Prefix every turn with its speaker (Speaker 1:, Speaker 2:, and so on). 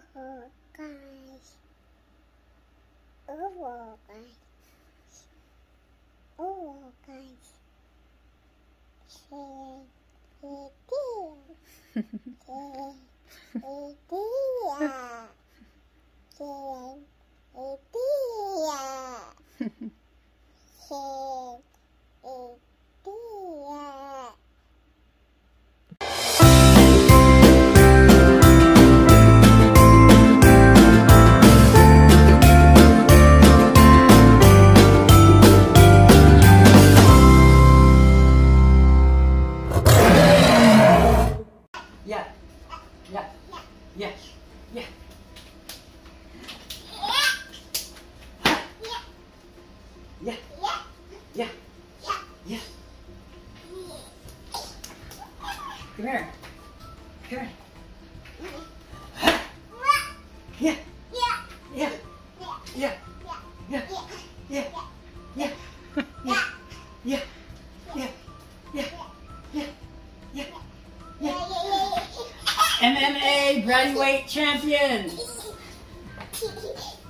Speaker 1: Oh, guys. Oh, guys. Oh, guys.
Speaker 2: Yeah. Yeah. Yeah. Yeah. Yeah. Yeah. Yeah. Come here. Come here. Yeah. Yeah. Yeah. Yeah. Yeah. Yeah. Yeah. Yeah. Yeah. Yeah. Yeah. Yeah. Yeah. MMA graduate Champion.